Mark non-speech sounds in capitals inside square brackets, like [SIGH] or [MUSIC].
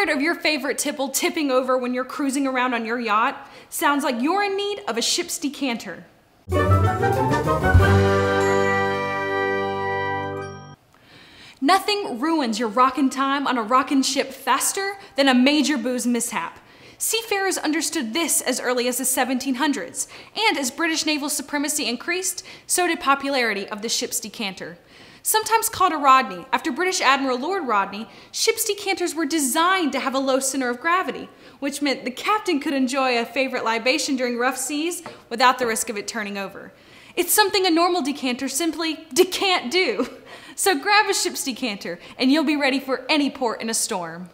Tired of your favorite tipple tipping over when you're cruising around on your yacht? Sounds like you're in need of a ship's decanter. Nothing ruins your rockin' time on a rockin' ship faster than a major booze mishap. Seafarers understood this as early as the 1700s, and as British naval supremacy increased, so did popularity of the ship's decanter. Sometimes called a Rodney, after British Admiral Lord Rodney, ship's decanters were designed to have a low center of gravity, which meant the captain could enjoy a favorite libation during rough seas without the risk of it turning over. It's something a normal decanter simply can't do. [LAUGHS] So grab a ship's decanter and you'll be ready for any port in a storm.